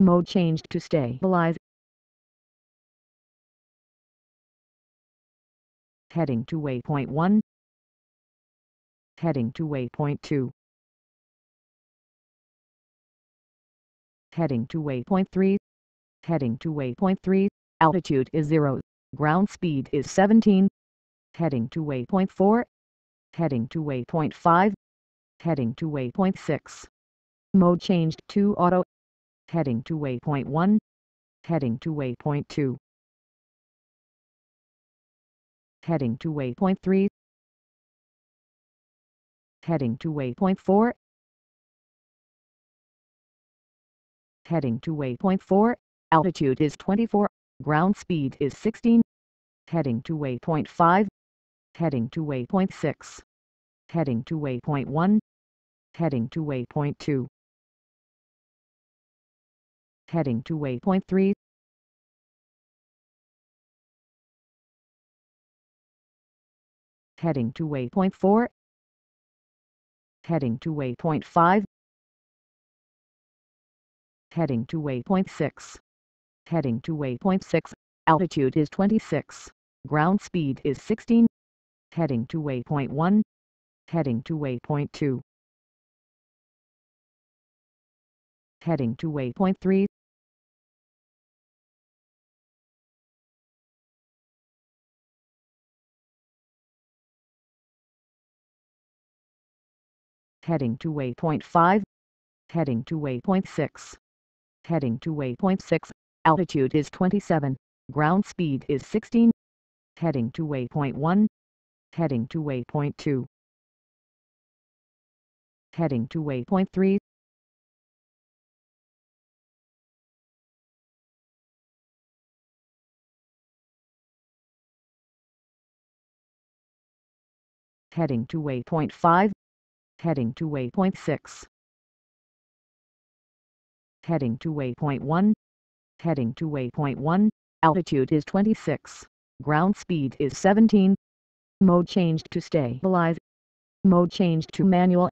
Mode changed to stabilize. Heading to waypoint 1. Heading to waypoint 2. Heading to waypoint 3. Heading to waypoint 3. Altitude is 0. Ground speed is 17. Heading to waypoint 4. Heading to waypoint 5. Heading to waypoint 6. Mode changed to auto. Heading to waypoint 1. Heading to waypoint 2. Heading to waypoint 3. Heading to waypoint 4. Heading to waypoint 4. Altitude is 24. Ground speed is 16. Heading to waypoint 5. Heading to waypoint 6. Heading to waypoint 1. Heading to waypoint 2. Heading to waypoint 3. Heading to waypoint 4. Heading to waypoint 5. Heading to waypoint 6. Heading to waypoint 6. Altitude is 26. Ground speed is 16. Heading to waypoint 1. Heading to waypoint 2. Heading to waypoint 3. Heading to waypoint 5. Heading to waypoint 6. Heading to waypoint 6. Altitude is 27. Ground speed is 16. Heading to waypoint 1. Heading to waypoint 2. Heading to waypoint 3. Heading to waypoint 5. Heading to waypoint 6. Heading to waypoint 1. Heading to waypoint 1. Altitude is 26. Ground speed is 17. Mode changed to stabilize. Mode changed to manual.